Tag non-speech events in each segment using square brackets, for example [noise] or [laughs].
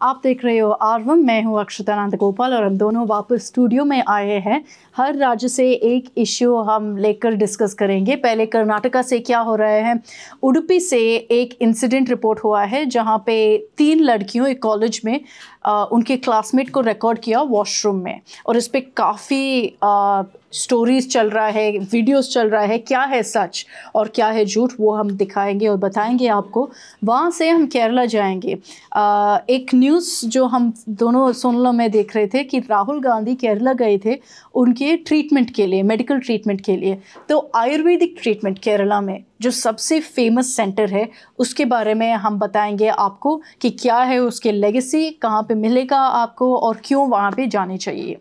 आप देख रहे हो आरवम मैं हूँ अक्षतानंद गोपाल और हम दोनों वापस स्टूडियो में आए हैं। हर राज्य से एक इश्यू हम लेकर डिस्कस करेंगे। पहले कर्नाटका से क्या हो रहा है? उडुपी से एक इंसिडेंट रिपोर्ट हुआ है जहाँ पे तीन लड़कियों एक कॉलेज में आ, उनके क्लासमेट को रिकॉर्ड किया वॉशरूम में। और इस पर काफ़ी स्टोरीज चल रहा है वीडियोस चल रहा है क्या है सच और क्या है झूठ वो हम दिखाएँगे और बताएँगे आपको। वहाँ से हम केरला जाएँगे। आ, एक न्यूज़ जो हम दोनों सोनलों में देख रहे थे कि राहुल गांधी केरला गए थे उनके ट्रीटमेंट के लिए मेडिकल ट्रीटमेंट के लिए। तो आयुर्वेदिक ट्रीटमेंट केरला में। जो सबसे फ़ेमस सेंटर है, उसके बारे में हम बताएँगे आपको कि क्या है उसके लेगेसी कहाँ पे मिलेगा आपको और क्यों वहाँ पे जाने चाहिए।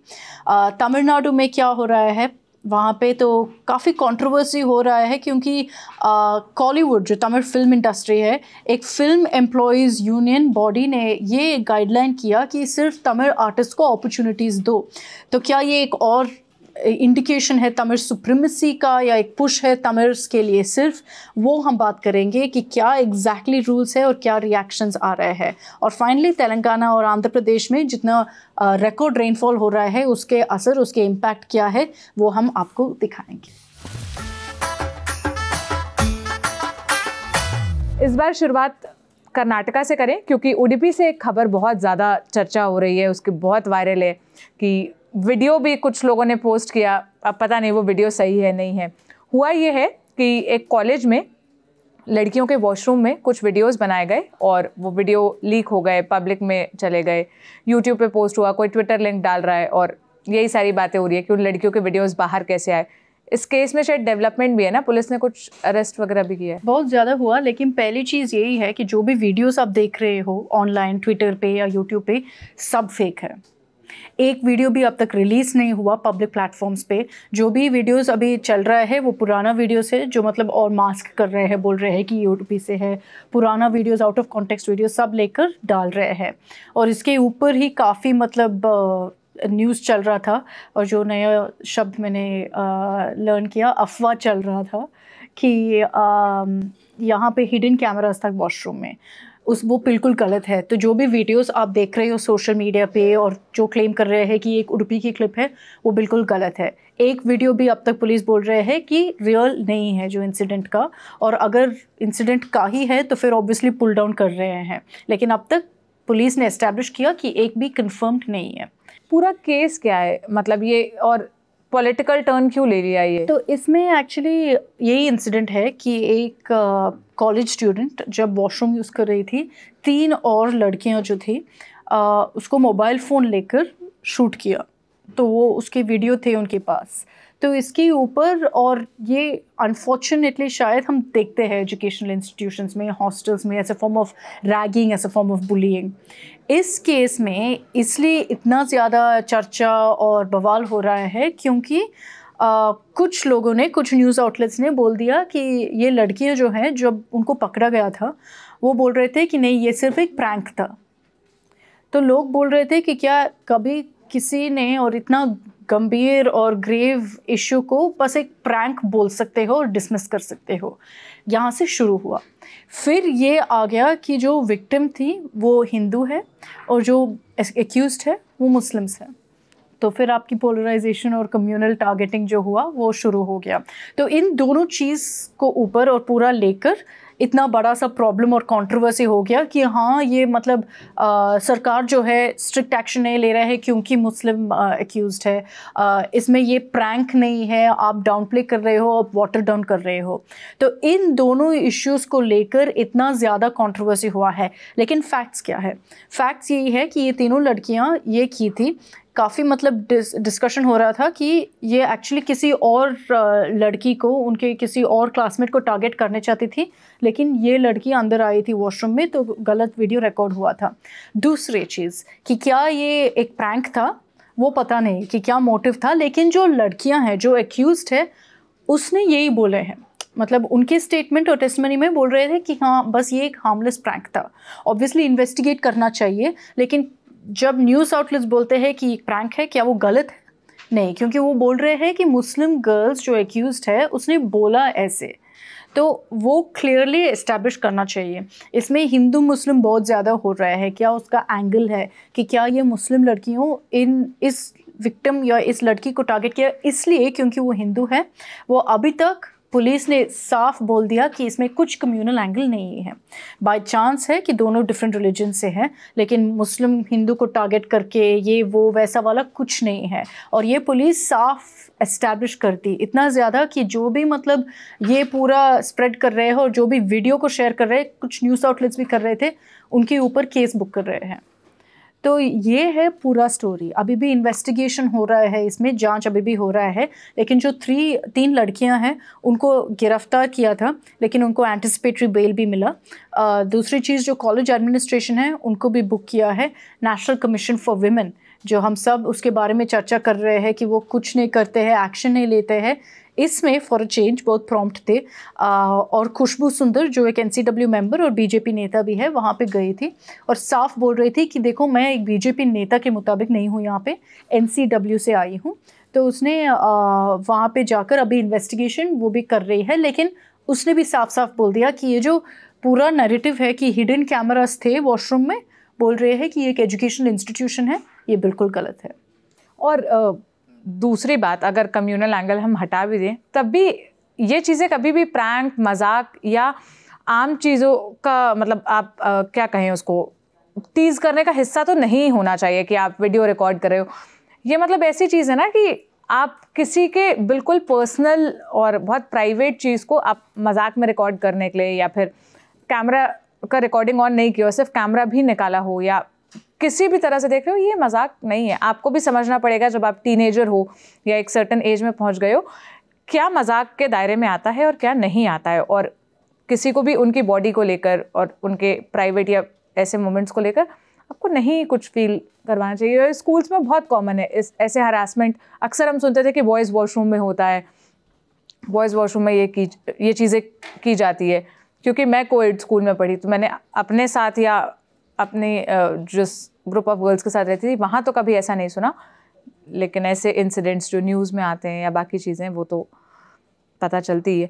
तमिलनाडु में क्या हो रहा है? वहाँ पे तो काफ़ी कंट्रोवर्सी हो रहा है क्योंकि कॉलीवुड जो तमिल फ़िल्म इंडस्ट्री है, एक फ़िल्म एम्प्लॉयज़ यूनियन बॉडी ने ये गाइडलाइन किया कि सिर्फ़ तमिल आर्टिस्ट को अपॉर्चुनिटीज़ दो। तो क्या ये एक और इंडिकेशन है तमिल सुप्रीमेसी का या एक पुश है तमिल्स के लिए सिर्फ़, वो हम बात करेंगे कि क्या एग्जैक्टली exactly रूल्स है और क्या रिएक्शंस आ रहे हैं। और फाइनली तेलंगाना और आंध्र प्रदेश में जितना रिकॉर्ड रेनफॉल हो रहा है, उसके असर, उसके इम्पैक्ट क्या है, वो हम आपको दिखाएँगे। इस बार शुरुआत कर्नाटका से करें, क्योंकि उडुपी से एक खबर बहुत ज़्यादा चर्चा हो रही है, उसकी बहुत वायरल है कि वीडियो भी कुछ लोगों ने पोस्ट किया, अब पता नहीं वो वीडियो सही है, नहीं है। हुआ ये है कि एक कॉलेज में लड़कियों के वॉशरूम में कुछ वीडियोस बनाए गए और वो वीडियो लीक हो गए पब्लिक में चले गए। यूट्यूब पे पोस्ट हुआ, कोई ट्विटर लिंक डाल रहा है और यही सारी बातें हो रही है कि उन लड़कियों के वीडियोस बाहर कैसे आए। इस केस में शायद डेवलपमेंट भी है ना? पुलिस ने कुछ अरेस्ट वगैरह भी किया है। बहुत ज़्यादा हुआ, लेकिन पहली चीज़ यही है कि जो भी वीडियोस आप देख रहे हो ऑनलाइन ट्विटर पे या यूट्यूब पे, सब फेक है। एक वीडियो भी अब तक रिलीज़ नहीं हुआ पब्लिक प्लेटफॉर्म्स पे। जो भी वीडियोस अभी चल रहा है, वो पुराना वीडियोस है, जो मतलब और मास्क कर रहे हैं, बोल रहे हैं कि यूट्यूब से है। पुराना videos out of context video सब लेकर डाल रहे हैं। और इसके ऊपर ही काफ़ी मतलब न्यूज़ चल रहा था, और जो नया शब्द मैंने लर्न किया, अफवाह चल रहा था कि यहाँ पे हिडन कैमराज था वॉशरूम में। उस, वो बिल्कुल गलत है। तो जो भी वीडियोस आप देख रहे हो सोशल मीडिया पे और जो क्लेम कर रहे हैं कि एक उड़पी की क्लिप है, वो बिल्कुल गलत है। एक वीडियो भी अब तक पुलिस बोल रहे हैं कि रियल नहीं है जो इंसिडेंट का और अगर इंसिडेंट का ही है तो फिर ऑब्वियसली पुल डाउन कर रहे हैं। लेकिन अब तक पुलिस ने इस्टेब्लिश किया कि एक भी कन्फर्म्ड नहीं है। पूरा केस क्या है? मतलब ये और पॉलिटिकल टर्न क्यों ले लिया ये? तो इसमें एक्चुअली यही इंसिडेंट है कि एक कॉलेज स्टूडेंट जब वॉशरूम यूज़ कर रही थी तीन और लड़कियाँ जो थी uh, उसको मोबाइल फ़ोन लेकर शूट किया। तो वो उसके वीडियो थे उनके पास। तो इसके ऊपर और ये अनफॉर्चुनेटली शायद हम देखते हैं एजुकेशनल इंस्टीट्यूशंस में हॉस्टल्स में as a form of ragging as a form of bullying इस केस में इसलिए इतना ज़्यादा चर्चा और बवाल हो रहा है क्योंकि कुछ लोगों ने, कुछ न्यूज़ आउटलेट्स ने बोल दिया कि ये लड़कियाँ जो हैं, जब उनको पकड़ा गया था, वो बोल रहे थे कि नहीं, ये सिर्फ़ एक प्रैंक था। तो लोग बोल रहे थे कि क्या कभी किसी ने और इतना गंभीर और ग्रेव इशू को बस एक प्रैंक बोल सकते हो और डिसमिस कर सकते हो। यहाँ से शुरू हुआ। फिर ये आ गया कि जो विक्टिम थी, वो हिंदू है और जो एक्यूज है, वो मुस्लिम्स है। तो फिर आपकी पोलराइजेशन और कम्युनल टारगेटिंग जो हुआ, वो शुरू हो गया। तो इन दोनों चीज़ को ऊपर और पूरा लेकर इतना बड़ा सा प्रॉब्लम और कंट्रोवर्सी हो गया कि हाँ ये मतलब आ, सरकार जो है स्ट्रिक्ट एक्शन नहीं ले रहा है क्योंकि मुस्लिम एक्यूज है। आ, इसमें ये प्रैंक नहीं है आप डाउन प्ले कर रहे हो आप वाटर डाउन कर रहे हो। तो इन दोनों इश्यूज़ को लेकर इतना ज़्यादा कॉन्ट्रोवर्सी हुआ है। लेकिन फैक्ट्स क्या है? फैक्ट्स यही है कि ये तीनों लड़कियाँ ये की थी काफ़ी मतलब डिस, डिस्कशन हो रहा था कि ये एक्चुअली किसी और लड़की को उनके किसी और क्लासमेट को टारगेट करने चाहती थी लेकिन ये लड़की अंदर आई थी वॉशरूम में तो गलत वीडियो रिकॉर्ड हुआ था। दूसरी चीज़ कि क्या ये एक प्रैंक था? वो पता नहीं कि क्या मोटिव था लेकिन जो लड़कियाँ हैं जो एक्यूज है उसने यही बोले हैं। मतलब उनके स्टेटमेंट और टेस्टमनी में बोल रहे थे कि हाँ बस ये एक हार्मलेस प्रैंक था। ऑब्वियसली इन्वेस्टिगेट करना चाहिए लेकिन जब न्यूज़ आउटलेट्स बोलते हैं कि प्रैंक है, क्या वो गलत है? नहीं, क्योंकि वो बोल रहे हैं कि मुस्लिम गर्ल्स जो एक्यूज है, उसने बोला ऐसे। तो वो क्लियरली इस्टेब्लिश करना चाहिए। इसमें हिंदू मुस्लिम बहुत ज़्यादा हो रहा है। क्या उसका एंगल है कि क्या ये मुस्लिम लड़कियों इन, इस विक्टिम या इस लड़की को टारगेट किया इसलिए क्योंकि वो हिंदू है? वो अभी तक पुलिस ने साफ़ बोल दिया कि इसमें कुछ कम्युनल एंगल नहीं है। बाय चांस है कि दोनों डिफरेंट रिलीजन से हैं, लेकिन मुस्लिम हिंदू को टारगेट करके ये, वो, वैसा वाला कुछ नहीं है। और ये पुलिस साफ़ एस्टैब्लिश करती। इतना ज़्यादा कि जो भी मतलब ये पूरा स्प्रेड कर रहे हैं और जो भी वीडियो को शेयर कर रहे हैं, कुछ न्यूज़ आउटलेट्स भी कर रहे थे, उनके ऊपर केस बुक कर रहे हैं। तो ये है पूरा स्टोरी अभी भी इन्वेस्टिगेशन हो रहा है इसमें जाँच अभी भी हो रहा है लेकिन जो थ्री तीन लड़कियाँ हैं उनको गिरफ़्तार किया था लेकिन उनको एंटिसिपेटरी बेल भी मिला। आ, दूसरी चीज़ जो कॉलेज एडमिनिस्ट्रेशन है उनको भी बुक किया है नेशनल कमीशन फॉर वुमेन जो हम सब उसके बारे में चर्चा कर रहे हैं कि वो कुछ नहीं करते हैं एक्शन नहीं लेते हैं। इसमें फॉर अ चेंज बहुत प्रॉम्प्ट थे। और खुशबू सुंदर, जो एक एन मेंबर और बीजेपी नेता भी है, वहाँ पे गई थी। और साफ़ बोल रही थी कि देखो, मैं एक बीजेपी नेता के मुताबिक नहीं हूँ यहाँ पे एन से आई हूँ। तो उसने वहाँ पे जाकर अभी इन्वेस्टिगेशन वो भी कर रही है, लेकिन उसने भी साफ़ साफ़ बोल दिया कि ये जो पूरा नैरेटिव है कि हिडन कैमरास थे वॉशरूम में, बोल रहे हैं कि ये एक एजुकेशनल इंस्टीट्यूशन है, ये बिल्कुल गलत है। और दूसरी बात अगर कम्युनल एंगल हम हटा भी दें तब भी ये चीज़ें कभी भी प्रैंक मज़ाक या आम चीज़ों का मतलब आप आ, क्या कहें उसको तीज़ करने का हिस्सा तो नहीं होना चाहिए कि आप वीडियो रिकॉर्ड कर रहे हो। ये मतलब ऐसी चीज़ है ना कि आप किसी के बिल्कुल पर्सनल और बहुत प्राइवेट चीज़ को आप मज़ाक में रिकॉर्ड करने के लिए या फिर कैमरा का रिकॉर्डिंग ऑन नहीं किया सिर्फ़ कैमरा भी निकाला हो या किसी भी तरह से देख रहे हो, ये मज़ाक नहीं है। आपको भी समझना पड़ेगा जब आप टीनेजर हो या एक सर्टन एज में पहुँच गए हो, क्या मज़ाक के दायरे में आता है और क्या नहीं आता है। और किसी को भी उनकी बॉडी को लेकर और उनके प्राइवेट या ऐसे मोमेंट्स को लेकर आपको नहीं कुछ फील करवाना चाहिए। और स्कूल्स में बहुत कॉमन है। इस, ऐसे हरासमेंट अक्सर हम सुनते थे कि बॉयज़ वॉशरूम में होता है। बॉयज़ वॉशरूम में ये की, ये चीज़ें की जाती है। क्योंकि मैं कोविड स्कूल में पढ़ी तो मैंने अपने साथ या अपने जिस ग्रुप ऑफ़ गर्ल्स के साथ रहती थी वहाँ तो कभी ऐसा नहीं सुना। लेकिन ऐसे इंसिडेंट्स जो न्यूज़ में आते हैं या बाकी चीज़ें वो तो पता चलती है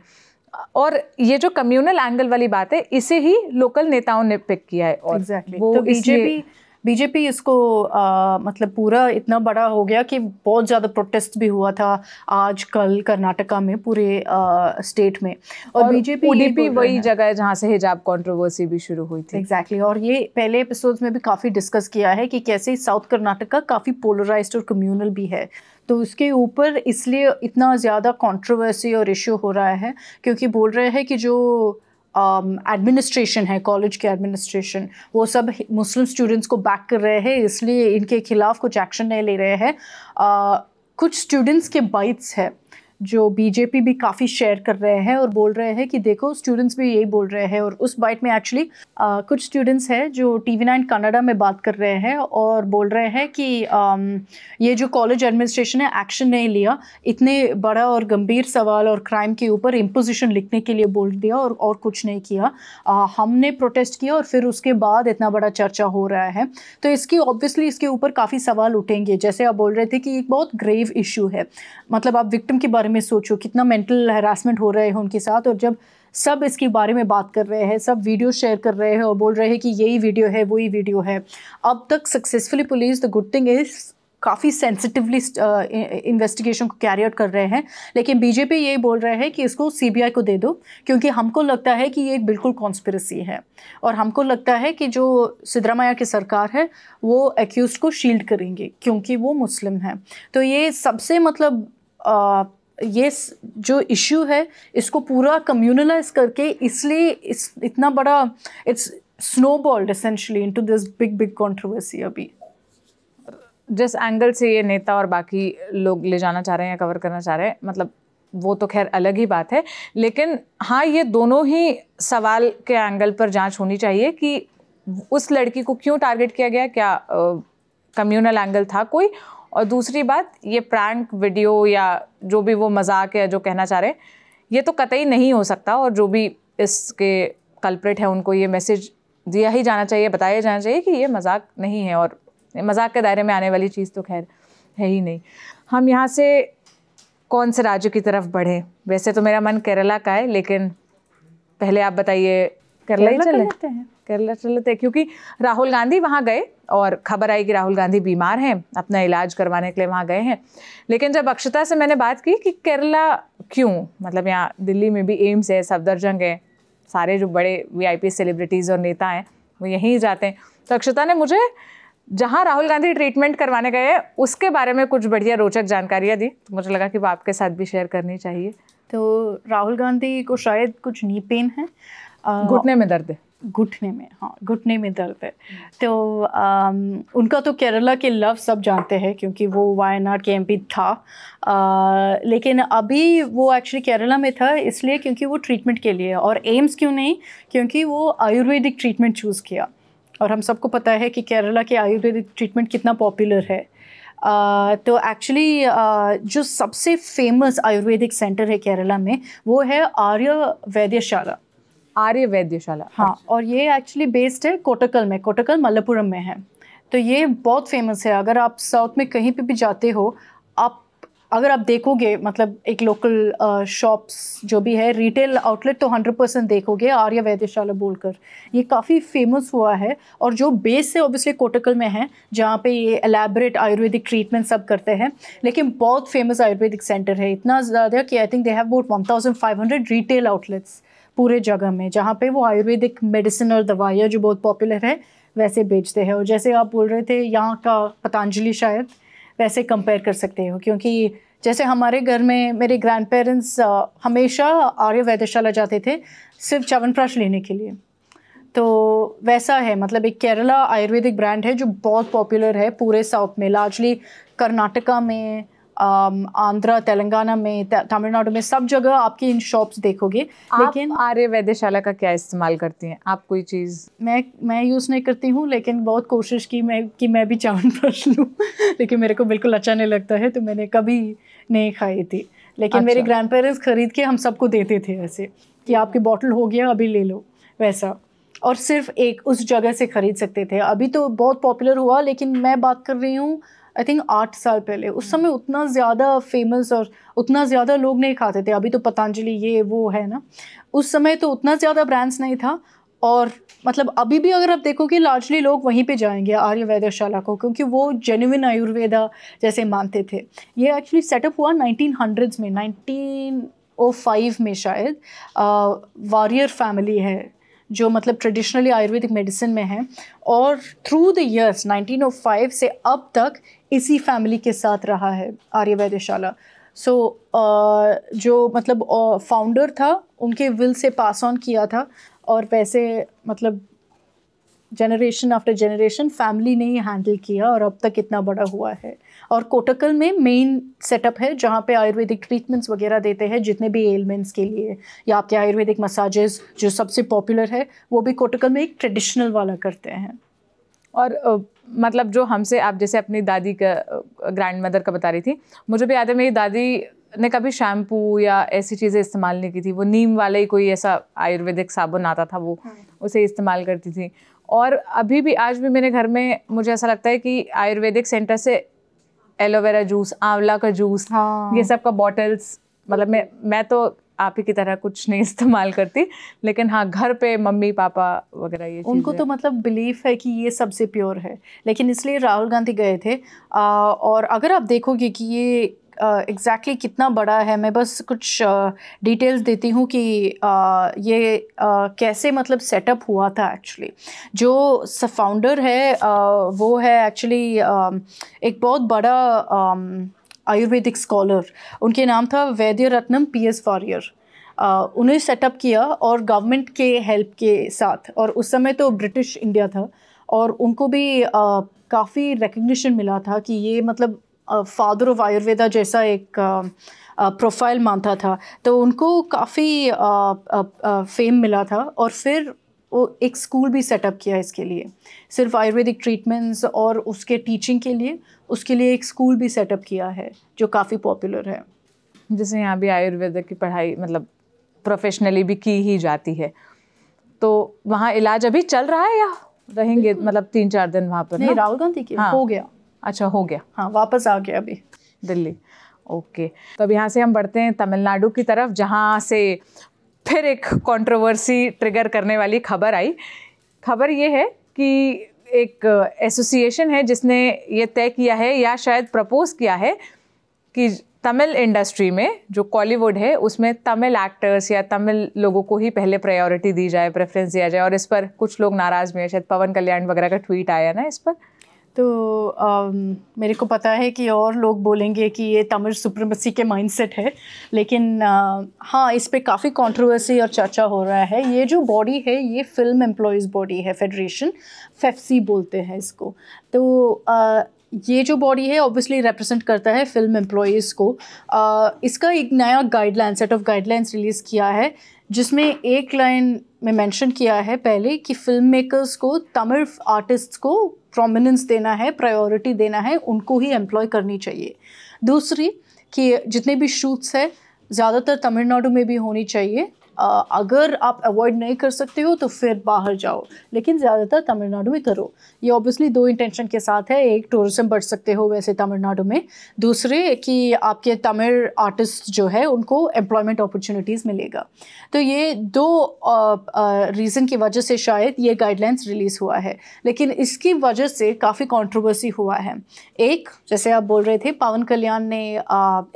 और ये जो कम्युनल एंगल वाली बात है इसे ही लोकल नेताओं ने पिक किया है। और exactly. वो तो बीजेपी बीजेपी इसको आ, मतलब पूरा इतना बड़ा हो गया कि बहुत ज़्यादा प्रोटेस्ट भी हुआ था आज कल कर्नाटका में पूरे आ, स्टेट में। और, और बीजेपी ओडीपी वही जगह है जहाँ से हिजाब कंट्रोवर्सी भी शुरू हुई थी। Exactly exactly. और ये पहले एपिसोड्स में भी काफ़ी डिस्कस किया है कि कैसे साउथ कर्नाटका काफ़ी पोलराइज और कम्यूनल भी है। तो उसके ऊपर इसलिए इतना ज़्यादा कंट्रोवर्सी और इशू हो रहा है क्योंकि बोल रहे हैं कि जो एडमिनिस्ट्रेशन um, है कॉलेज के एडमिनिस्ट्रेशन वो सब मुस्लिम स्टूडेंट्स को बैक कर रहे हैं इसलिए इनके खिलाफ कुछ एक्शन नहीं ले रहे हैं। Uh, कुछ स्टूडेंट्स के बाइट्स है। जो बीजेपी भी काफ़ी शेयर कर रहे हैं और बोल रहे हैं कि देखो स्टूडेंट्स भी यही बोल रहे हैं और उस बाइट में एक्चुअली कुछ स्टूडेंट्स हैं जो टी वी नाइन कनाडा में बात कर रहे हैं और बोल रहे हैं कि आ, ये जो कॉलेज एडमिनिस्ट्रेशन है एक्शन नहीं लिया। इतने बड़ा और गंभीर सवाल और क्राइम के ऊपर इम्पोजिशन लिखने के लिए बोल दिया और और कुछ नहीं किया। आ, हमने प्रोटेस्ट किया और फिर उसके बाद इतना बड़ा चर्चा हो रहा है। तो इसकी ऑब्वियसली इसके ऊपर काफ़ी सवाल उठेंगे। जैसे आप बोल रहे थे कि एक बहुत ग्रेव इशू है। मतलब आप विक्टिम के बारे में सोचो, कितना मेंटल हरासमेंट हो रहे हैं उनके साथ और जब सब इसके बारे में बात कर रहे हैं, सब वीडियो शेयर कर रहे हैं और बोल रहे हैं कि यही वीडियो है, वही वीडियो है, अब तक successfully police the good thing is काफ़ी सेंसिटिवली इन्वेस्टिगेशन को कैरी आउट कर रहे हैं, लेकिन बीजेपी यही बोल रहे हैं कि इसको सीबीआई को दे दो, क्योंकि हमको लगता है कि ये बिल्कुल कॉन्स्पिरसी है और हमको लगता है कि जो सिद्धरामैया की सरकार है, वो एक्यूज को शील्ड करेंगे, क्योंकि वो मुस्लिम है। तो ये सबसे मतलब ये जो इश्यू है, इसको पूरा कम्युनलाइज करके इसलिए इस, इतना बड़ा it's snowballed essentially into this big big controversy अभी। जिस एंगल से ये नेता और बाकी लोग ले जाना चाह रहे हैं या कवर करना चाह रहे हैं मतलब वो तो खैर अलग ही बात है, लेकिन हाँ ये दोनों ही सवाल के एंगल पर जाँच होनी चाहिए कि उस लड़की को क्यों टारगेट किया गया, क्या कम्युनल एंगल था कोई और दूसरी बात ये प्रैंक वीडियो या जो भी वो मज़ाक या जो कहना चाह रहे ये तो कतई नहीं हो सकता और जो भी इसके कल्प्रेट है उनको ये मैसेज दिया ही जाना चाहिए बताया जाना चाहिए कि ये मज़ाक नहीं है और मज़ाक के दायरे में आने वाली चीज़ तो खैर है ही नहीं। हम यहाँ से कौन से राज्य की तरफ़ बढ़ें? वैसे तो मेरा मन केरला का है लेकिन पहले आप बताइए केरला ही चले। हैं। केरला चल लेते हैं। क्योंकि राहुल गांधी वहाँ गए और खबर आई कि राहुल गांधी बीमार हैं अपना इलाज करवाने के लिए वहाँ गए हैं। लेकिन जब अक्षता से मैंने बात की कि केरला क्यों? मतलब यहाँ दिल्ली में भी एम्स है सफदरजंग है सारे जो बड़े वीआईपी सेलिब्रिटीज़ और नेता हैं वो यहीं जाते हैं। तो अक्षता ने मुझे जहाँ राहुल गांधी ट्रीटमेंट करवाने गए उसके बारे में कुछ बढ़िया रोचक जानकारियाँ दी। तो मुझे लगा कि वो आपके साथ भी शेयर करनी चाहिए। तो राहुल गांधी को शायद कुछ नी पेन है। घुटने में दर्द है। घुटने में हाँ घुटने में दर्द है। तो अम, उनका तो केरला के लव सब जानते हैं क्योंकि वो वायनाड के एमपी था। अ, लेकिन अभी वो एक्चुअली केरला में था इसलिए क्योंकि वो ट्रीटमेंट के लिए और एम्स क्यों नहीं? क्योंकि वो आयुर्वेदिक ट्रीटमेंट चूज़ किया। और हम सबको पता है कि केरला के आयुर्वेदिक ट्रीटमेंट कितना पॉपुलर है। अ, तो एक्चुअली जो सबसे फ़ेमस आयुर्वेदिक सेंटर है केरला में वो है आर्य वैद्यशाला। आर्य वैद्यशाला हाँ और ये एक्चुअली बेस्ड है कोटकल में कोटकल मल्लपुरम में है। तो ये बहुत फ़ेमस है। अगर आप साउथ में कहीं पे भी जाते हो आप अगर आप देखोगे मतलब एक लोकल शॉप्स जो भी है रिटेल आउटलेट तो हंड्रेड परसेंट देखोगे आर्य वैद्यशाला बोलकर। ये काफ़ी फ़ेमस हुआ है और जो बेस है ऑब्वियसली कोटकल में है जहाँ पे ये एलैबोरेट आयुर्वेदिक ट्रीटमेंट सब करते हैं। लेकिन बहुत फ़ेमस आयुर्वेदिक सेंटर है। इतना ज़्यादा कि I think they have about one thousand five hundred retail outlets पूरे जगह में, जहाँ पे वो आयुर्वेदिक मेडिसिन और दवाइयाँ जो बहुत पॉपुलर है, वैसे बेचते हैं। और जैसे आप बोल रहे थे, यहाँ का पतंजलि शायद, वैसे कंपेयर कर सकते हो, क्योंकि जैसे हमारे घर में मेरे ग्रैंड पेरेंट्स हमेशा आर्य वैद्यशाला जाते थे सिर्फ़ च्यवनप्राश लेने के लिए। तो वैसा है मतलब एक केरला आयुर्वेदिक ब्रांड है जो बहुत पॉपुलर है पूरे साउथ में लार्जली कर्नाटका में आंध्रा तेलंगाना में तमिलनाडु में सब जगह आपकी इन शॉप्स देखोगे। लेकिन लेकिन आर्य वैद्यशाला का क्या इस्तेमाल करती हैं? आप कोई चीज़ मैं मैं यूज़ नहीं करती हूँ लेकिन बहुत कोशिश की मैं कि मैं भी चावल [laughs] ब्रश लूँ। लेकिन मेरे को बिल्कुल अच्छा नहीं लगता है तो मैंने कभी नहीं खाई थी। लेकिन मेरे अच्छा। ग्रैंड पेरेंट्स खरीद के हम सबको देते थे ऐसे कि आपकी बॉटल हो गया अभी ले लो वैसा। और सिर्फ़ एक उस जगह से खरीद सकते थे। अभी तो बहुत पॉपुलर हुआ लेकिन मैं बात कर रही हूँ आई थिंक आठ साल पहले। उस समय उतना ज़्यादा फ़ेमस और उतना ज़्यादा लोग नहीं खाते थे। अभी तो पतंजलि ये वो है ना? उस समय तो उतना ज़्यादा ब्रांड्स नहीं था और मतलब अभी भी अगर आप देखोगे लार्जली लोग वहीं पे जाएँगे आर्य वैद्यशाला को क्योंकि वो जेन्युइन आयुर्वेदा जैसे मानते थे। ये एक्चुअली सेटअप हुआ 1900s में 1905 में शायद। वारियर फैमिली है जो मतलब ट्रेडिशनली आयुर्वेदिक मेडिसिन में है। और थ्रू द इयर्स 1905 से अब तक इसी फैमिली के साथ रहा है आर्य वैद्यशाला। सो so, जो मतलब फाउंडर था उनके विल से पास ऑन किया था और वैसे मतलब जनरेशन आफ्टर जनरेशन फैमिली ने ही हैंडल किया और अब तक इतना बड़ा हुआ है। और कोटकल में मेन सेटअप है जहाँ पे आयुर्वेदिक ट्रीटमेंट्स वगैरह देते हैं जितने भी एलिमेंट्स के लिए। या आपके आयुर्वेदिक मसाजेस जो सबसे पॉपुलर है वो भी कोटकल में एक ट्रेडिशनल वाला करते हैं। और अ, मतलब जो हमसे आप जैसे अपनी दादी का ग्रैंड मदर का बता रही थी मुझे भी याद है मेरी दादी ने कभी शैम्पू या ऐसी चीज़ें इस्तेमाल नहीं की थी। वो नीम वाला ही कोई ऐसा आयुर्वेदिक साबुन आता था वो उसे इस्तेमाल करती थी। और अभी भी आज भी मेरे घर में मुझे ऐसा लगता है कि आयुर्वेदिक सेंटर से एलोवेरा जूस आंवला का जूस हाँ। ये सब का बॉटल्स मतलब मैं मैं तो आप ही की तरह कुछ नहीं इस्तेमाल करती। लेकिन हाँ घर पे मम्मी पापा वगैरह ये उनको तो मतलब बिलीफ है कि ये सबसे प्योर है। लेकिन इसलिए राहुल गांधी गए थे। आ, और अगर आप देखोगे कि ये एग्जैक्टली uh, exactly कितना बड़ा है मैं बस कुछ डिटेल्स uh, देती हूँ कि आ, ये आ, कैसे मतलब सेटअप हुआ था एक्चुअली जो फाउंडर है आ, वो है एक्चुअली uh, एक बहुत बड़ा आयुर्वेदिक स्कॉलर उनके नाम था वैद्य रत्नम पी एस वॉरियर उन्हें सेटअप किया और गवर्नमेंट के हेल्प के साथ, और उस समय तो ब्रिटिश इंडिया था, और उनको भी काफ़ी रिकग्निशन मिला था कि ये मतलब फादर ऑफ़ आयुर्वेदा जैसा एक प्रोफ़ाइल मानता था। तो उनको काफ़ी फेम मिला था, और फिर वो एक स्कूल भी सेटअप किया इसके लिए। सिर्फ़ आयुर्वेदिक ट्रीटमेंट्स और उसके टीचिंग के लिए उसके लिए एक स्कूल भी सेटअप किया है जो काफ़ी पॉपुलर है। जैसे यहाँ भी आयुर्वेद की पढ़ाई मतलब प्रोफेशनली भी की ही जाती है। तो वहाँ इलाज अभी चल रहा है या रहेंगे मतलब तीन चार दिन वहाँ पर नहीं राहुल गांधी की हाँ। हो गया। अच्छा हो गया। हाँ वापस आ गया अभी। दिल्ली। ओके। तो अब यहाँ से हम बढ़ते हैं तमिलनाडु की तरफ़ जहाँ से फिर एक कंट्रोवर्सी ट्रिगर करने वाली खबर आई। खबर ये है कि एक एसोसिएशन है जिसने ये तय किया है या शायद प्रपोज किया है कि तमिल इंडस्ट्री में जो कॉलीवुड है, उसमें तमिल एक्टर्स या तमिल लोगों को ही पहले प्रायोरिटी दी जाए प्रेफरेंस दिया जाए। और इस पर कुछ लोग नाराज़ भी हैं, शायद पवन कल्याण वगैरह का ट्वीट आया ना इस पर। तो आ, मेरे को पता है कि और लोग बोलेंगे कि ये तमिल सुप्रीमेसी के माइंडसेट है। लेकिन आ, हाँ इस पर काफ़ी कंट्रोवर्सी और चर्चा हो रहा है। ये जो बॉडी है ये फ़िल्म एम्प्लॉयज़ बॉडी है फेडरेशन फेफसी बोलते हैं इसको। तो आ, ये जो बॉडी है ऑब्वियसली रिप्रेजेंट करता है फ़िल्म एम्प्लॉयज़ को। आ, इसका एक नया guideline set of guidelines release किया है जिसमें एक लाइन में मेंशन किया है पहले कि फ़िल्म मेकर्स को तमिल आर्टिस्ट्स को प्रोमिनेंस देना है प्रायोरिटी देना है, उनको ही एम्प्लॉय करनी चाहिए। दूसरी कि जितने भी शूट्स है, ज़्यादातर तमिलनाडु में भी होनी चाहिए। अगर आप अवॉइड नहीं कर सकते हो तो फिर बाहर जाओ। लेकिन ज़्यादातर तमिलनाडु में करो। ये ऑब्वियसली दो इंटेंशन के साथ है। एक टूरिज़्म बढ़ सकते हो वैसे तमिलनाडु में। दूसरे, कि आपके तमिल आर्टिस्ट जो है, उनको एम्प्लॉयमेंट अपॉर्चुनिटीज़ मिलेगा। तो ये दो रीज़न की वजह से शायद ये गाइडलाइंस रिलीज़ हुआ है। लेकिन इसकी वजह से काफ़ी कॉन्ट्रोवर्सी हुआ है। एक, जैसे आप बोल रहे थे, पवन कल्याण ने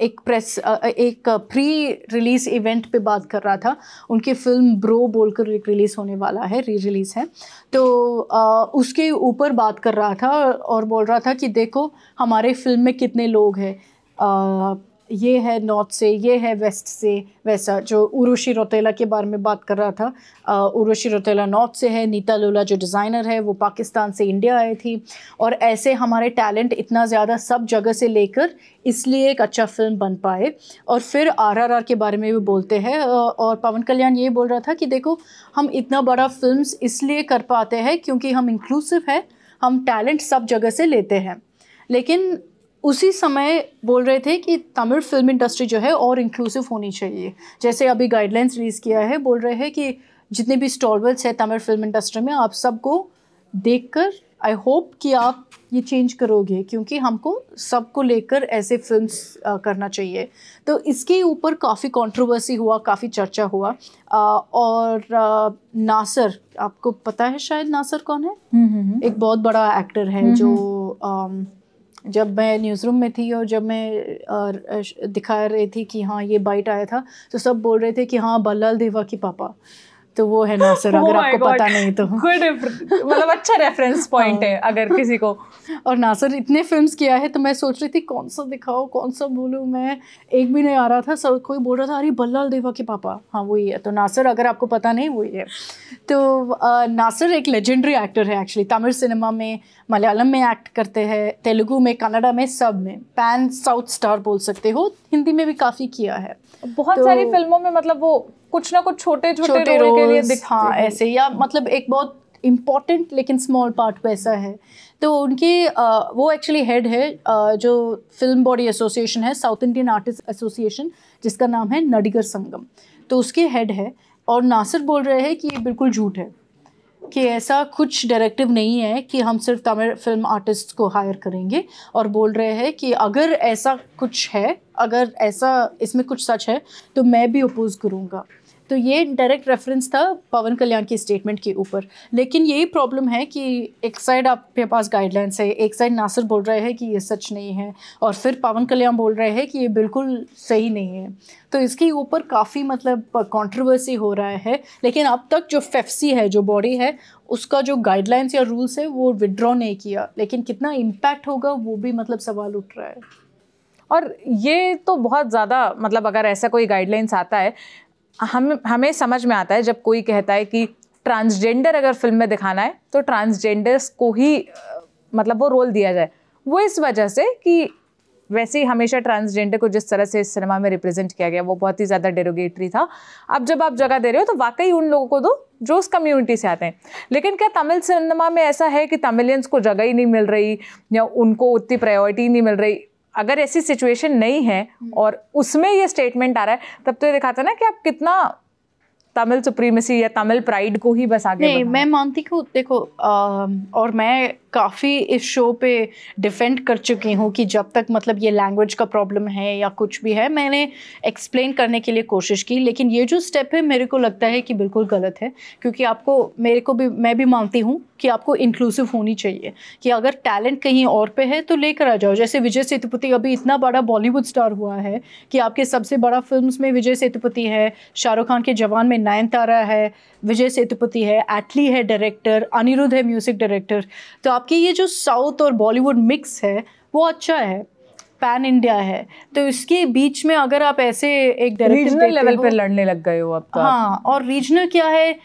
एक प्रेस एक प्री रिलीज़ इवेंट पे बात कर रहा था। उनकी फ़िल्म ब्रो बोलकर रिलीज़ होने वाला है री रिलीज़ है। तो आ, उसके ऊपर बात कर रहा था और बोल रहा था कि देखो हमारे फ़िल्म में कितने लोग हैं। ये है नॉर्थ से, ये है वेस्ट से, वैसा जो उरुषि रोतेला के बारे में बात कर रहा था उरुषि रोतेला नॉर्थ से है, नीता लोला जो डिज़ाइनर है, वो पाकिस्तान से इंडिया आई थी। और ऐसे हमारे टैलेंट इतना ज़्यादा सब जगह से लेकर इसलिए एक अच्छा फ़िल्म बन पाए। और फिर आरआरआर के बारे में भी बोलते हैं और पवन कल्याण ये बोल रहा था कि देखो, हम इतना बड़ा फ़िल्म इसलिए कर पाते हैं क्योंकि हम इंक्लूसिव है, हम टैलेंट सब जगह से लेते हैं। लेकिन उसी समय बोल रहे थे कि तमिल फ़िल्म इंडस्ट्री जो है और इंक्लूसिव होनी चाहिए। जैसे अभी गाइडलाइंस रिलीज़ किया है बोल रहे हैं कि जितने भी स्टॉलवर्स हैं तमिल फ़िल्म इंडस्ट्री में आप सबको देख कर आई होप कि आप ये चेंज करोगे क्योंकि हमको सबको लेकर ऐसे फिल्म्स करना चाहिए। तो इसके ऊपर काफ़ी कंट्रोवर्सी हुआ काफ़ी चर्चा हुआ। आ, और आ, नासर आपको पता है शायद नासर कौन है? हम्म, हम्म, हम्म। एक बहुत बड़ा एक्टर है जो आ, जब मैं न्यूज़ रूम में थी और जब मैं दिखा रही थी कि हाँ ये बाइट आया था तो सब बोल रहे थे कि हाँ बल्लाल देवा की पापा। तो वो है नासर अगर oh आपको पता नहीं तो। गुड मतलब अच्छा रेफरेंस पॉइंट है हाँ। अगर किसी को। और नासर इतने फिल्म्स किया है तो मैं सोच रही थी कौन सा दिखाओ कौन सा बोलूँ मैं। एक भी नहीं आ रहा था सब कोई बोल रहा था अरे बल्लाल देवा के पापा। हाँ वही है। तो नासर अगर आपको पता नहीं वही है। तो आ, नासर एक लेजेंडरी एक्टर है एक्चुअली तमिल सिनेमा में मलयालम में एक्ट करते हैं तेलुगू में कन्नडा में सब में। पैन साउथ स्टार बोल सकते हो हिंदी में भी काफ़ी किया है। बहुत तो, सारी फ़िल्मों में मतलब वो कुछ ना कुछ छोटे छोटे रोल के लिए दिखते हाँ ऐसे या मतलब एक बहुत इंपॉर्टेंट लेकिन स्मॉल पार्ट वैसा है। तो उनके वो एक्चुअली हेड है आ, जो फ़िल्म बॉडी एसोसिएशन है साउथ इंडियन आर्टिस्ट एसोसिएशन जिसका नाम है नडिगर संगम। तो उसके हेड है और नासिर बोल रहे हैं कि ये बिल्कुल झूठ है कि ऐसा कुछ डायरेक्टिव नहीं है कि हम सिर्फ़ तमिल फ़िल्म आर्टिस्ट को हायर करेंगे और बोल रहे हैं कि अगर ऐसा कुछ है अगर ऐसा इसमें कुछ सच है तो मैं भी अपोज करूँगा। तो ये डायरेक्ट रेफरेंस था पवन कल्याण की स्टेटमेंट के ऊपर। लेकिन यही प्रॉब्लम है कि एक साइड आपके पास गाइडलाइंस है, एक साइड नासिर बोल रहे हैं कि ये सच नहीं है, और फिर पवन कल्याण बोल रहे हैं कि ये बिल्कुल सही नहीं है। तो इसके ऊपर काफ़ी मतलब कंट्रोवर्सी हो रहा है, लेकिन अब तक जो फेफसी है, जो बॉडी है, उसका जो गाइडलाइंस या रूल्स है, वो विड्रॉ नहीं किया। लेकिन कितना इम्पैक्ट होगा, वो भी मतलब सवाल उठ रहा है। और ये तो बहुत ज़्यादा मतलब अगर ऐसा कोई गाइडलाइंस आता है हम, हमें समझ में आता है जब कोई कहता है कि ट्रांसजेंडर अगर फ़िल्म में दिखाना है तो ट्रांसजेंडर्स को ही मतलब वो रोल दिया जाए। वो इस वजह से कि वैसे ही हमेशा ट्रांसजेंडर को जिस तरह से इस सिनेमा में रिप्रेजेंट किया गया, वो बहुत ही ज़्यादा डेरोगेटरी था। अब जब आप जगह दे रहे हो तो वाकई उन लोगों को दो जो उस कम्युनिटी से आते हैं। लेकिन क्या तमिल सिनेमा में ऐसा है कि तमिलियंस को जगह ही नहीं मिल रही, या उनको उतनी प्रायोरिटी नहीं मिल रही? अगर ऐसी सिचुएशन नहीं है। और उसमें ये स्टेटमेंट आ रहा है तब तो ये दिखाता ना कि आप कितना तमिल सुप्रीमेसी या तमिल प्राइड को ही बस आगे नहीं मैं मानती हूँ देखो आ, और मैं काफ़ी इस शो पे डिफेंड कर चुकी हूँ कि जब तक मतलब ये लैंग्वेज का प्रॉब्लम है या कुछ भी है, मैंने एक्सप्लेन करने के लिए कोशिश की, लेकिन ये जो स्टेप है, मेरे को लगता है कि बिल्कुल गलत है, क्योंकि आपको, मेरे को भी, मैं भी मानती हूँ कि आपको इंक्लूसिव होनी चाहिए, कि अगर टैलेंट कहीं और पे है तो लेकर आ जाओ। जैसे विजय सेतुपति, अभी इतना बड़ा बॉलीवुड स्टार हुआ है कि आपके सबसे बड़ा फिल्म्स में विजय सेतुपति है, शाहरुख खान के जवान में नयन तारा है, विजय सेतुपति है एटली है डायरेक्टर अनिरुद्ध है म्यूज़िक डायरेक्टर तो आपकी ये जो साउथ और बॉलीवुड मिक्स है वो अच्छा है पैन इंडिया है। तो इसके बीच में अगर आप ऐसे एक रीजनल लेवल पर लड़ने लग गए हो अब तो हाँ और रीजनल क्या है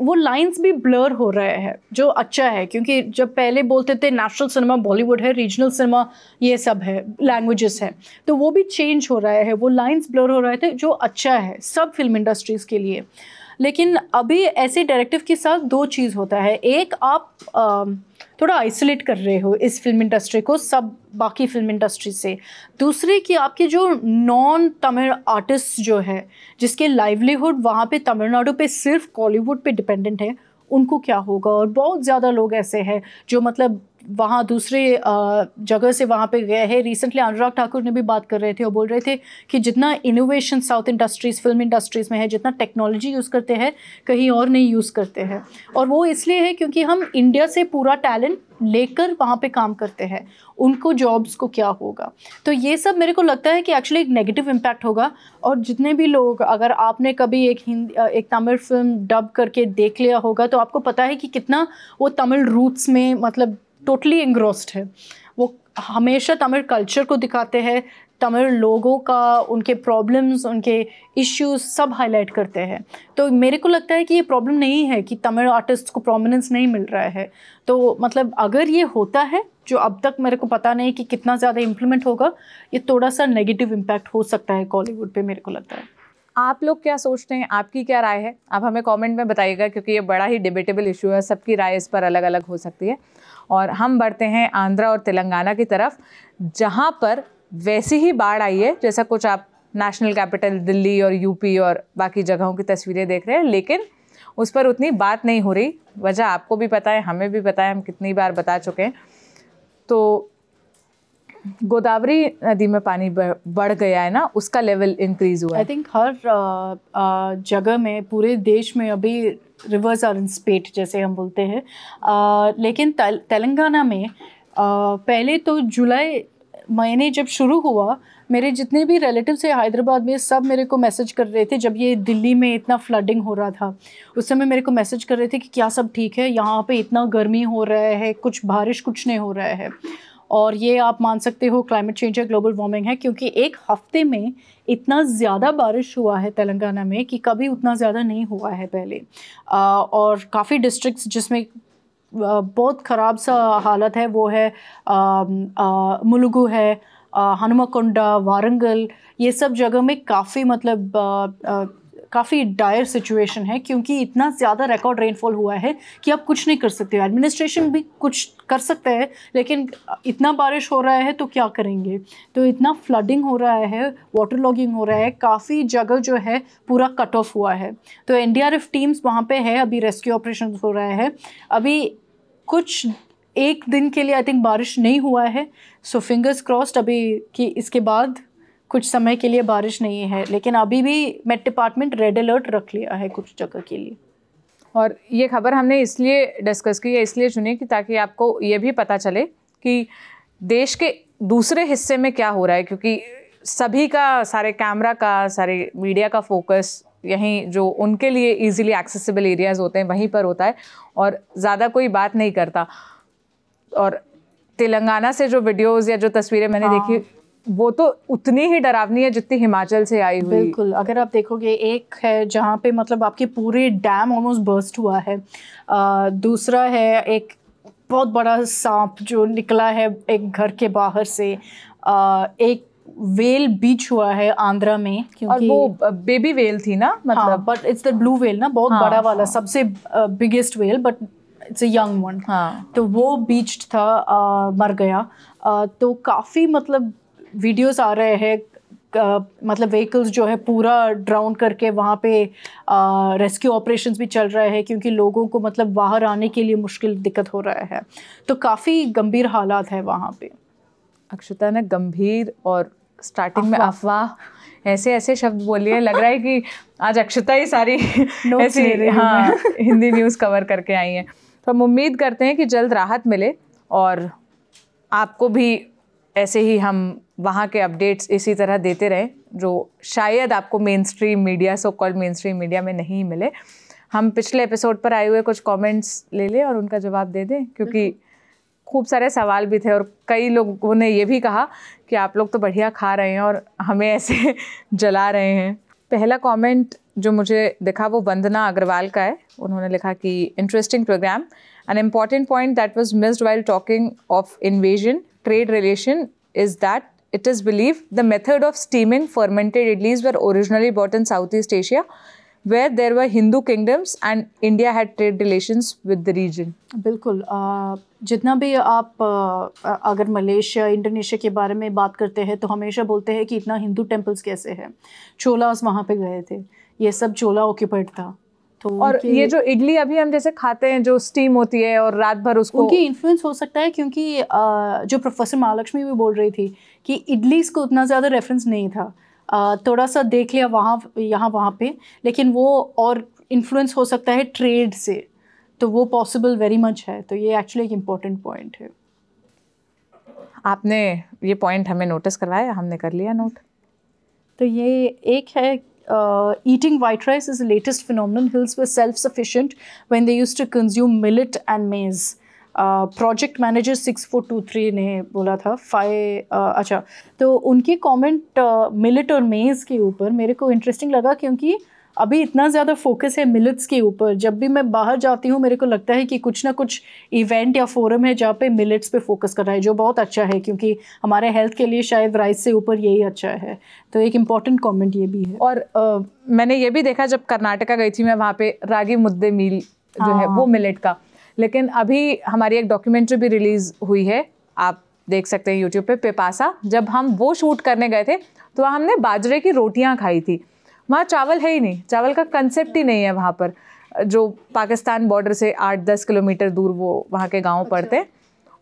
वो लाइंस भी ब्लर हो रहे हैं जो अच्छा है क्योंकि जब पहले बोलते थे नेशनल सिनेमा बॉलीवुड है रीजनल सिनेमा ये सब है लैंग्वेजेस है तो वो भी चेंज हो रहा है वो लाइंस ब्लर हो रहे थे जो अच्छा है सब फ़िल्म इंडस्ट्रीज़ के लिए। लेकिन अभी ऐसे डायरेक्टिव के साथ दो चीज़ होता है एक आप आ, थोड़ा आइसोलेट कर रहे हो इस फ़िल्म इंडस्ट्री को, सब बाकी फ़िल्म इंडस्ट्री से। दूसरे कि आपके जो नॉन तमिल आर्टिस्ट जो है, जिसके लाइवलीहुड वहाँ पे तमिलनाडु पे सिर्फ़ कॉलीवुड पे डिपेंडेंट है, उनको क्या होगा? और बहुत ज़्यादा लोग ऐसे हैं जो मतलब वहाँ दूसरे जगह से वहाँ पे गए हैं। रिसेंटली अनुराग ठाकुर ने भी बात कर रहे थे और बोल रहे थे कि जितना innovation South industries film industries में है, जितना टेक्नोलॉजी यूज़ करते हैं, कहीं और नहीं यूज़ करते हैं। और वो इसलिए है क्योंकि हम इंडिया से पूरा टैलेंट लेकर वहाँ पे काम करते हैं। उनको जॉब्स को क्या होगा? तो ये सब मेरे को लगता है कि एक्चुअली एक नेगेटिव इम्पैक्ट होगा। और जितने भी लोग, अगर आपने कभी एक हिंदी एक तमिल फ़िल्म डब करके देख लिया होगा तो आपको पता है कि कितना वो तमिल रूट्स में मतलब टोटली इंग्रोस्ड है। वो हमेशा तमिल कल्चर को दिखाते हैं, तमिल लोगों का, उनके प्रॉब्लम्स उनके इश्यूज़ सब हाईलाइट करते हैं। तो मेरे को लगता है कि ये प्रॉब्लम नहीं है कि तमिल आर्टिस्ट को प्रोमिनेंस नहीं मिल रहा है। तो मतलब अगर ये होता है, जो अब तक मेरे को पता नहीं कि कितना ज़्यादा इम्प्लीमेंट होगा, ये थोड़ा सा नेगेटिव इम्पैक्ट हो सकता है कॉलीवुड पे मेरे को लगता है। आप लोग क्या सोचते हैं? आपकी क्या राय है? आप हमें कमेंट में बताइएगा, क्योंकि ये बड़ा ही डिबेटेबल इशू है। सबकी राय इस पर अलग अलग हो सकती है। और हम बढ़ते हैं आंध्रा और तेलंगाना की तरफ़, जहाँ पर वैसी ही बाढ़ आई है, जैसा कुछ आप नेशनल कैपिटल दिल्ली और यूपी और बाकी जगहों की तस्वीरें देख रहे हैं, लेकिन उस पर उतनी बात नहीं हो रही। वजह आपको भी पता है, हमें भी पता है, हम कितनी बार बता चुके हैं। तो गोदावरी नदी में पानी बढ़ गया है ना, उसका लेवल इंक्रीज हुआ आई थिंक हर जगह में, पूरे देश में अभी रिवर्स आर इन स्पेट जैसे हम बोलते हैं। लेकिन तेलंगाना में पहले तो जुलाई महीने जब शुरू हुआ, मेरे जितने भी रिलेटिव्स हैं हैदराबाद में, सब मेरे को मैसेज कर रहे थे, जब ये दिल्ली में इतना फ्लडिंग हो रहा था। उस समय मेरे को मैसेज कर रहे थे कि क्या सब ठीक है, यहाँ पे इतना गर्मी हो रहा है, कुछ बारिश कुछ नहीं हो रहा है। और ये आप मान सकते हो क्लाइमेट चेंज या ग्लोबल वार्मिंग है क्योंकि एक हफ़्ते में इतना ज़्यादा बारिश हुआ है तेलंगाना में कि कभी उतना ज़्यादा नहीं हुआ है पहले। आ, और काफ़ी डिस्ट्रिक्ट्स जिसमें बहुत ख़राब सा हालत है वो है मुलुगु है हनुमाकोंडा वारंगल ये सब जगह में काफ़ी मतलब आ, आ, काफ़ी डायर सिचुएशन है क्योंकि इतना ज़्यादा रिकॉर्ड रेनफॉल हुआ है कि आप कुछ नहीं कर सकते एडमिनिस्ट्रेशन भी कुछ कर सकते हैं, लेकिन इतना बारिश हो रहा है तो क्या करेंगे? तो इतना फ्लडिंग हो रहा है वाटर लॉगिंग हो रहा है, काफ़ी जगह जो है पूरा कट ऑफ़ हुआ है। तो एनडीआरएफ टीम्स वहाँ पर है, अभी रेस्क्यू ऑपरेशन हो रहा है। अभी कुछ एक दिन के लिए आई थिंक बारिश नहीं हुआ है सो फिंगर्स क्रॉस्ड अभी कि इसके बाद कुछ समय के लिए बारिश नहीं है लेकिन अभी भी मेट डिपार्टमेंट रेड अलर्ट रख लिया है कुछ जगह के लिए और ये खबर हमने इसलिए डिस्कस की है इसलिए चुनी कि ताकि आपको ये भी पता चले कि देश के दूसरे हिस्से में क्या हो रहा है क्योंकि सभी का सारे कैमरा का सारे मीडिया का फोकस यहीं जो उनके लिए इजीली एक्सेसिबल एरियाज़ होते हैं वहीं पर होता है और ज़्यादा कोई बात नहीं करता और तेलंगाना से जो वीडियोस या जो तस्वीरें मैंने हाँ। देखी वो तो उतनी ही डरावनी है जितनी हिमाचल से आई हुई। बिल्कुल अगर आप देखोगे एक है जहाँ पे मतलब आपके पूरे डैम ऑलमोस्ट बर्स्ट हुआ है। आ, दूसरा है एक बहुत बड़ा सांप जो निकला है एक घर के बाहर से। आ, एक वेल बीच हुआ है आंध्रा में क्योंकि और वो बेबी वेल थी ना मतलब। But it's the blue whale ना बहुत हाँ, बड़ा वाला हाँ. सबसे biggest whale but it's a young one तो वो बीच था आ, मर गया। आ, तो काफ़ी मतलब वीडियोस आ रहे हैं मतलब व्हीकल्स जो है पूरा ड्राउन करके वहाँ पे रेस्क्यू ऑपरेशंस भी चल रहे हैं क्योंकि लोगों को मतलब बाहर आने के लिए मुश्किल दिक्कत हो रहा है। तो काफ़ी गंभीर हालात है वहाँ पे। अक्षता ने गंभीर और स्टार्टिंग में अफवाह। ऐसे ऐसे शब्द बोलिए लग रहा है कि आज अक्षता ही सारी [laughs] ऐसी हाँ [laughs] हिंदी न्यूज़ कवर करके आई हैं। तो हम उम्मीद करते हैं कि जल्द राहत मिले और आपको भी ऐसे ही हम वहाँ के अपडेट्स इसी तरह देते रहें जो शायद आपको mainstream media so call mainstream media में नहीं मिले। हम पिछले एपिसोड पर आए हुए कुछ कमेंट्स ले लें और उनका जवाब दे दें क्योंकि खूब सारे सवाल भी थे और कई लोगों ने ये भी कहा कि आप लोग तो बढ़िया खा रहे हैं और हमें ऐसे [laughs] जला रहे हैं। पहला कमेंट जो मुझे दिखा वो वंदना अग्रवाल का है। उन्होंने लिखा कि interesting programme an important point that was missed while talking of invasion trade relation is that it is believed the method of steaming fermented idlis were originally bought in Southeast Asia, where there were Hindu kingdoms and India had trade relations with the region. बिल्कुल जितना भी आप अगर Malaysia Indonesia के बारे में बात करते हैं तो हमेशा बोलते हैं कि इतना हिंदू टेम्पल्स कैसे हैं चोलास वहाँ पे गए थे ये सब चोला ऑक्यूपाइड था तो और ये जो इडली अभी हम जैसे खाते हैं जो स्टीम होती है और रात भर उसको उनकी इन्फ्लुएंस हो सकता है क्योंकि जो प्रोफेसर महालक्ष्मी भी बोल रही थी कि इडली को उतना ज़्यादा रेफरेंस नहीं था। थोड़ा सा देख लिया वहाँ यहाँ वहाँ पे लेकिन वो और इन्फ्लुएंस हो सकता है ट्रेड से। तो वो पॉसिबल वेरी मच है। तो ये एक्चुअली एक इंपॉर्टेंट पॉइंट है। आपने ये पॉइंट हमें नोटिस करवाया? हमने कर लिया नोट तो ये एक है eating white rice is latest the hills. Hills were self-sufficient when they used to consume millet and maize. Project manager six four two three ने बोला था फाइव अच्छा तो उनके कमेंट मिलिट और मेज़ के ऊपर मेरे को इंटरेस्टिंग लगा क्योंकि अभी इतना ज़्यादा फोकस है मिलट्स के ऊपर। जब भी मैं बाहर जाती हूँ मेरे को लगता है कि कुछ ना कुछ इवेंट या फोरम है जहाँ पे मिलट्स पे फोकस कर रहा है जो बहुत अच्छा है क्योंकि हमारे हेल्थ के लिए शायद राइस से ऊपर यही अच्छा है। तो एक इंपॉर्टेंट कॉमेंट ये भी है। और आ, मैंने ये भी देखा जब कर्नाटका गई थी मैं वहाँ पर रागी मुद्दे मील जो हाँ। है। वो मिलेट का। लेकिन अभी हमारी एक डॉक्यूमेंट्री भी रिलीज़ हुई है। आप देख सकते हैं यूट्यूब पे पेपासा जब हम वो शूट करने गए थे तो वहाँ हमने बाजरे की रोटियाँ खाई थी। वहाँ चावल है ही नहीं। चावल का कंसेप्ट ही नहीं है वहाँ पर। जो पाकिस्तान बॉर्डर से आठ दस किलोमीटर दूर वो वहाँ के गाँव पड़ते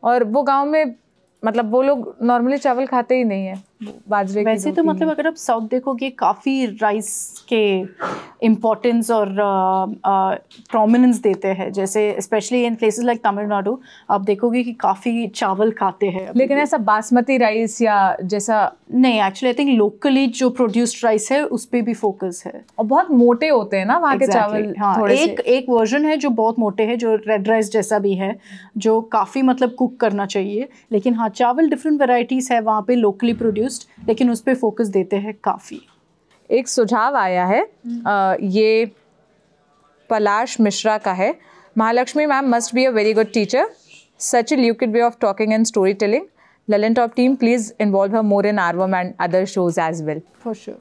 और वो गाँव में मतलब वो लोग नॉर्मली चावल खाते ही नहीं है। बाजरे वैसे तो मतलब अगर आप साउथ देखोगे काफ़ी राइस के इम्पोर्टेंस और प्रोमिनेंस देते हैं। जैसे specially in places like Tamil Nadu आप देखोगे कि काफ़ी चावल खाते हैं लेकिन ऐसा बासमती राइस या जैसा नहीं एक्चुअली आई थिंक लोकली जो प्रोड्यूस्ड राइस है उस पर भी फोकस है। और बहुत मोटे होते हैं ना वहाँ exactly. के चावल हाँ एक। एक वर्जन है जो बहुत मोटे है जो रेड राइस जैसा भी है जो काफ़ी मतलब कुक करना चाहिए। लेकिन हाँ चावल डिफरेंट वेराइटीज़ है वहाँ पे लोकली प्रोड्यूस इंटरेस्ट लेकिन उस पर फोकस देते हैं काफ़ी। एक सुझाव आया है आ, ये पलाश मिश्रा का है। Mahalakshmi ma'am must be a very good teacher. Such a lucid way of talking and story telling Lallantop team please involve her more in Aarvam and other shows as well. For sure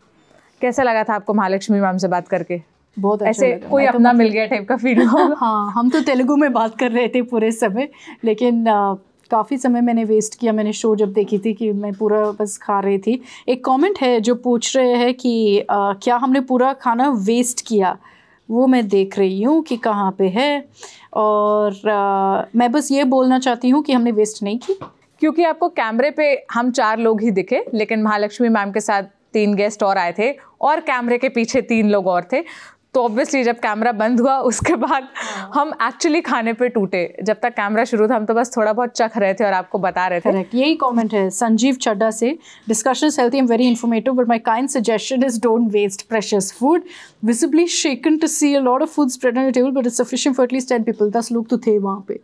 कैसा लगा था आपको Mahalakshmi ma'am से बात करके? बहुत अच्छा ऐसे लगा। कोई तो अपना तो मिल गया टाइप का फील [laughs] हाँ। हम तो तेलुगु में बात कर रहे थे पूरे समय लेकिन काफ़ी समय मैंने वेस्ट किया मैंने शो जब देखी थी कि मैं पूरा बस खा रही थी। एक कमेंट है जो पूछ रहे हैं कि आ, क्या हमने पूरा खाना वेस्ट किया? वो मैं देख रही हूँ कि कहाँ पे है। और आ, मैं बस ये बोलना चाहती हूँ कि हमने वेस्ट नहीं की। क्योंकि आपको कैमरे पे हम चार लोग ही दिखे लेकिन महालक्ष्मी मैम के साथ तीन गेस्ट और आए थे और कैमरे के पीछे तीन लोग और थे। तो ऑब्वियसली जब कैमरा बंद हुआ उसके बाद हाँ। हम एक्चुअली खाने पे टूटे। जब तक कैमरा शुरू था हम तो बस थोड़ा बहुत चख रहे थे और आपको बता रहे थे। करेक्ट यही कमेंट है संजीव चड्डा से। Discussion healthy um very informative but my kind suggestion is don't waste precious food visibly shaken to see a lot of food spread on table but it's sufficient for at least ten people 10 लोग तो थे वहाँ पे।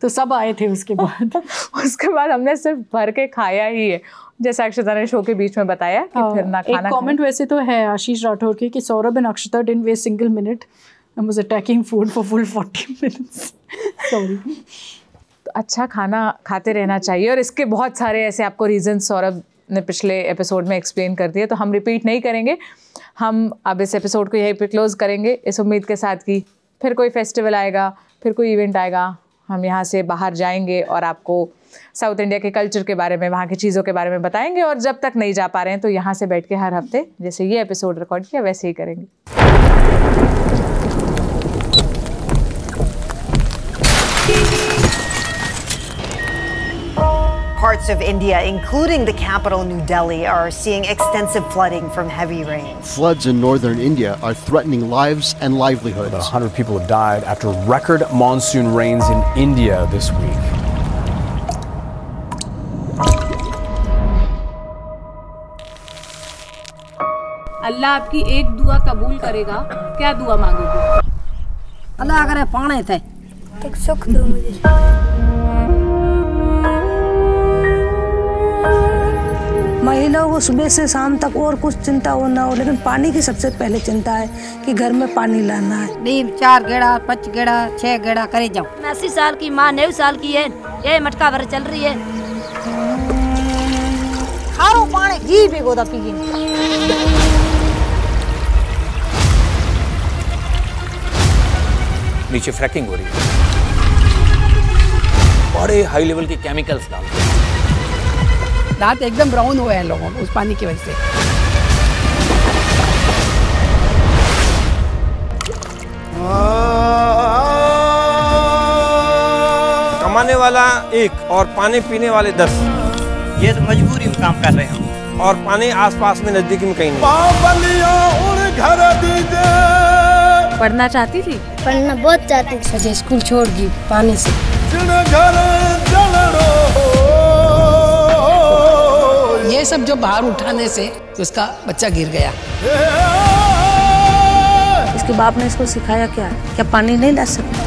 तो सब आए थे उसके बाद। [laughs] उसके बाद हमने सिर्फ़ भर के खाया ही है। जैसे अक्षता ने शो के बीच में बताया कि हाँ, फिर ना खाना एक कमेंट वैसे तो है आशीष राठौर के कि Saurabh and Akshata didn't waste single minute I was attacking food for full 40 minutes sorry तो अच्छा खाना खाते रहना चाहिए और इसके बहुत सारे ऐसे आपको रीज़न सौरभ ने पिछले एपिसोड में एक्सप्लेन कर दिए तो हम रिपीट नहीं करेंगे। हम अब इस एपिसोड को यहीं पे क्लोज करेंगे इस उम्मीद के साथ कि फिर कोई फेस्टिवल आएगा फिर कोई इवेंट आएगा हम यहाँ से बाहर जाएँगे और आपको साउथ इंडिया के कल्चर के बारे में वहाँ की चीज़ों के बारे में बताएँगे और जब तक नहीं जा पा रहे हैं तो यहाँ से बैठ के हर हफ़्ते जैसे ये एपिसोड रिकॉर्ड किया वैसे ही करेंगे Parts of India, including the capital New Delhi, are seeing extensive flooding from heavy rains. Floods in northern India are threatening lives and livelihoods. About 100 people have died after record monsoon rains in India this week. अल्लाह आपकी एक दुआ कबूल करेगा। क्या दुआ मांगोगे? अल्लाह करे पाने थे एक सुख दो मुझे। महिलाओं को सुबह से शाम तक और कुछ चिंता हो ना हो लेकिन पानी की सबसे पहले चिंता है कि घर में पानी लाना है। नीम चार गेड़ा पाँच गेड़ा छह गेड़ा करे जाओ। मैं अस्सी साल की माँ नौ साल की है। ये मटका भर चल रही है। खारो पानी घी भी गोदा पिए नीचे फ्रैकिंग हो रही है। बड़े हाई लेवल के केमिकल्स डालते दांत एकदम ब्राउन हुए हैं लोगों को उस पानी की वजह से। कमाने वाला एक और पानी पीने वाले दस। ये तो मजबूरी में काम कर रहे हैं। और पानी आसपास में नज़दीक में कहीं नहीं। पढ़ना चाहती थी? पढ़ना बहुत चाहती थी। अच्छा स्कूल छोड़ दी पानी से। ये सब जो बाहर उठाने से तो इसका बच्चा गिर गया। इसके बाप ने इसको सिखाया क्या? क्या पानी नहीं डाल सकते?